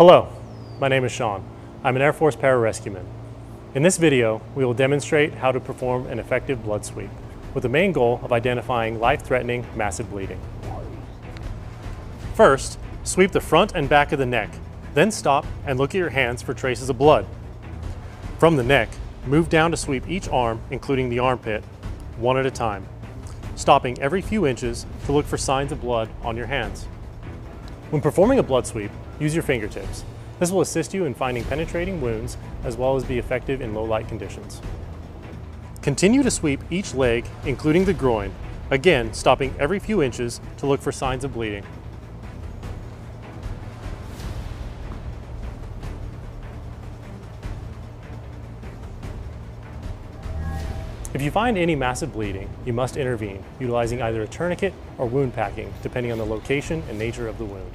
Hello, my name is Sean. I'm an Air Force pararescueman. In this video, we will demonstrate how to perform an effective blood sweep with the main goal of identifying life-threatening massive bleeding. First, sweep the front and back of the neck, then stop and look at your hands for traces of blood. From the neck, move down to sweep each arm, including the armpit, one at a time, stopping every few inches to look for signs of blood on your hands. When performing a blood sweep, use your fingertips. This will assist you in finding penetrating wounds as well as be effective in low light conditions. Continue to sweep each leg, including the groin, again stopping every few inches to look for signs of bleeding. If you find any massive bleeding, you must intervene, utilizing either a tourniquet or wound packing, depending on the location and nature of the wound.